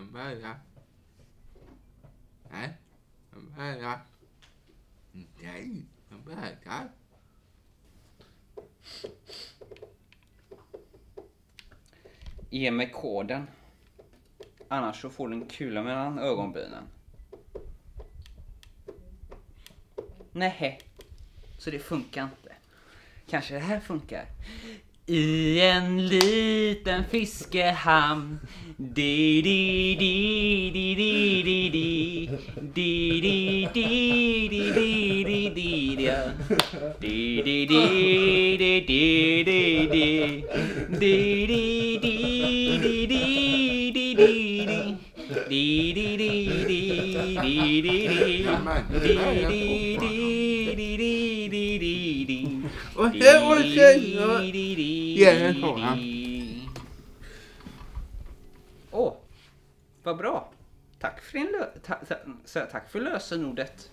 en börjar. Nej, en börjar. Nej, en börjar. Ge mig koden. Annars så får du en kula mellan ögonbrynen. Nähä. Så det funkar inte. Kanske det här funkar. I en liten fiskehamn di di di di di di di di di di di di di di ja. di di di di di di di di di di di di di och det var tjejer. Ge en sådan. Åh, vad bra. Tack för, din ta- ta- tack för lösenordet.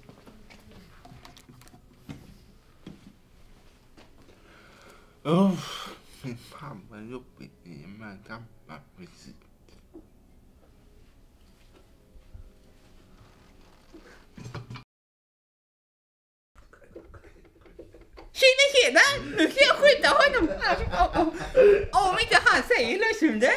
Uff, fy fan vad jobbigt det är med gammal musik. redan! Nu ska jag skjuta honom! Om inte han säger löshunden!